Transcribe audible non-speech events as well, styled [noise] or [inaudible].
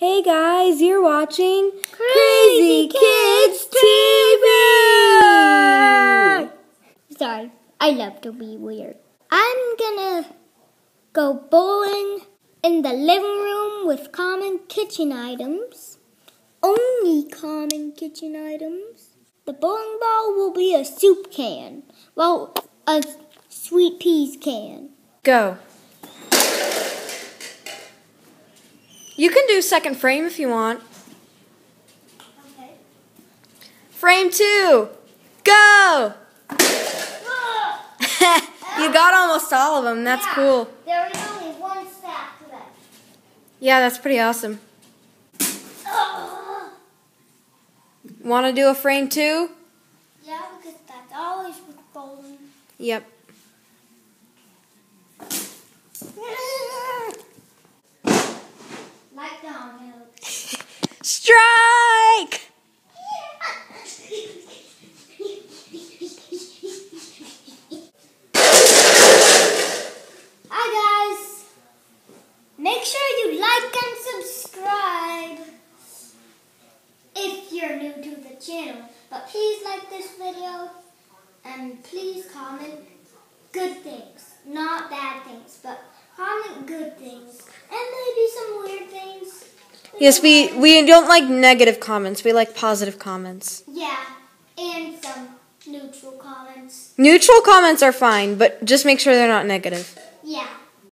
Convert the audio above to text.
Hey guys, you're watching Crazy Kids TV! Sorry, I love to be weird. I'm gonna go bowling in the living room with common kitchen items. Only common kitchen items. The bowling ball will be a soup can. Well, a sweet peas can. Go. You can do second frame if you want. Okay. Frame two. Go! [laughs] you got almost all of them. That's Yeah, cool. There is only one stack left. Yeah, that's pretty awesome. Want to do a frame two? Yeah, because that's always with bowling. Yep. Like downhill. Strike! Hi guys! Make sure you like and subscribe if you're new to the channel. But please like this video and please comment good things, not bad things, but comment good things and maybe some weird things. Yes, we, we don't like negative comments. We like positive comments. Yeah, and some neutral comments. Neutral comments are fine, but just make sure they're not negative. Yeah.